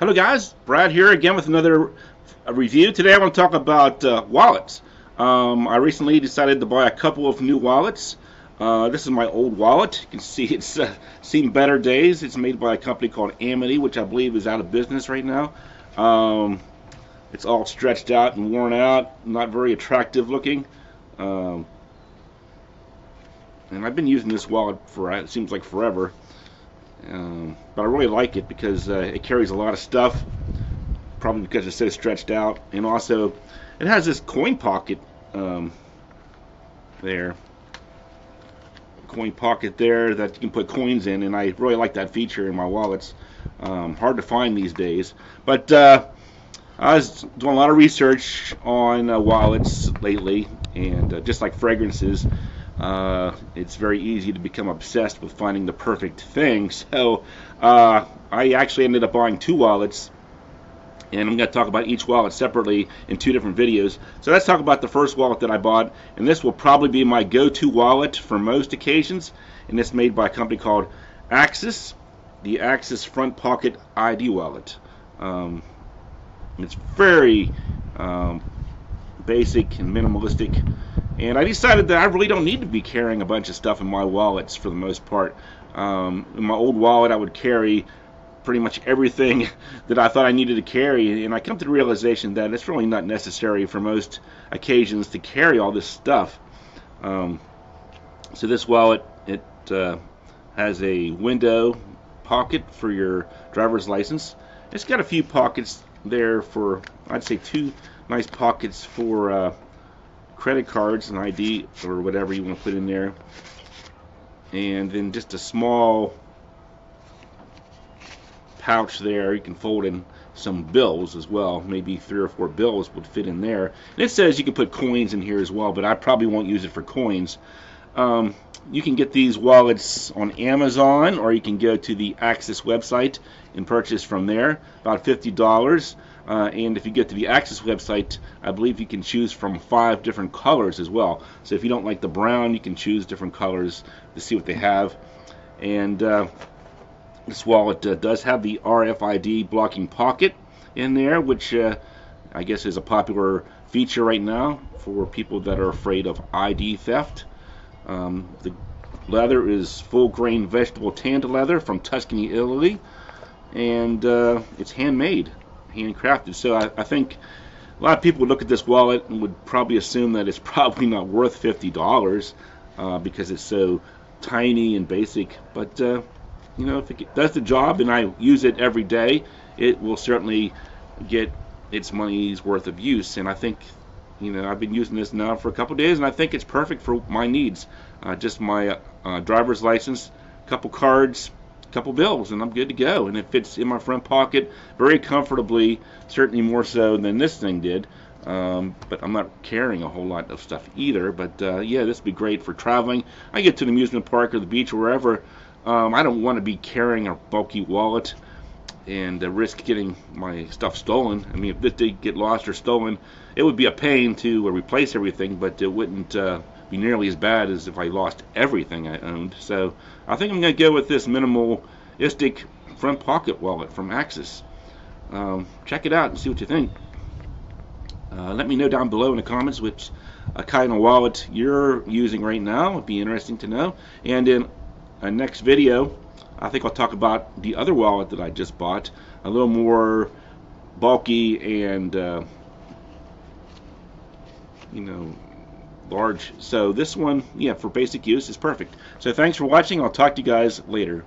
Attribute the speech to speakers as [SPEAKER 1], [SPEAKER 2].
[SPEAKER 1] Hello guys, Brad here again with another review. Today I want to talk about uh, wallets. Um, I recently decided to buy a couple of new wallets. Uh, this is my old wallet. You can see it's uh, seen better days. It's made by a company called Amity, which I believe is out of business right now. Um, it's all stretched out and worn out, not very attractive looking. Um, and I've been using this wallet for it seems like forever. Um, but I really like it because uh, it carries a lot of stuff, probably because it's so stretched out, and also it has this coin pocket um, there, coin pocket there that you can put coins in, and I really like that feature in my wallets. Um, hard to find these days, but uh, I was doing a lot of research on uh, wallets lately, and uh, just like fragrances. Uh, it's very easy to become obsessed with finding the perfect thing. So uh, I actually ended up buying two wallets, and I'm going to talk about each wallet separately in two different videos. So let's talk about the first wallet that I bought, and this will probably be my go-to wallet for most occasions, and it's made by a company called Axess, the Axess Front Pocket ID wallet. Um, it's very um, basic and minimalistic and I decided that I really don't need to be carrying a bunch of stuff in my wallets for the most part. Um, in my old wallet, I would carry pretty much everything that I thought I needed to carry, and I come to the realization that it's really not necessary for most occasions to carry all this stuff. Um, so this wallet, it uh, has a window pocket for your driver's license. It's got a few pockets there for, I'd say two nice pockets for uh, credit cards and ID or whatever you want to put in there. And then just a small pouch there you can fold in some bills as well. Maybe three or four bills would fit in there. And it says you can put coins in here as well but I probably won't use it for coins. Um, you can get these wallets on Amazon or you can go to the Axess website and purchase from there. About $50 uh, and if you get to the Axess website, I believe you can choose from five different colors as well. So if you don't like the brown, you can choose different colors to see what they have. And uh, this wallet uh, does have the RFID blocking pocket in there, which uh, I guess is a popular feature right now for people that are afraid of ID theft. Um, the leather is full grain vegetable tanned leather from Tuscany, Italy, and uh, it's handmade handcrafted. So I, I think a lot of people look at this wallet and would probably assume that it's probably not worth $50 uh, because it's so tiny and basic. But uh, you know, if it does the job and I use it every day, it will certainly get its money's worth of use. And I think, you know, I've been using this now for a couple days, and I think it's perfect for my needs. Uh, just my uh, driver's license, a couple cards, couple bills and I'm good to go. And it fits in my front pocket very comfortably certainly more so than this thing did. Um, but I'm not carrying a whole lot of stuff either. But uh, yeah this would be great for traveling. I get to the amusement park or the beach or wherever. Um, I don't want to be carrying a bulky wallet and uh, risk getting my stuff stolen. I mean if this did get lost or stolen it would be a pain to uh, replace everything but it wouldn't uh, be nearly as bad as if I lost everything I owned. So I think I'm going to go with this minimalistic front pocket wallet from Axess. Um, check it out and see what you think. Uh, let me know down below in the comments which uh, kind of wallet you're using right now. It'd be interesting to know. And in a next video, I think I'll talk about the other wallet that I just bought. A little more bulky and uh, you know large. So this one, yeah, for basic use is perfect. So thanks for watching. I'll talk to you guys later.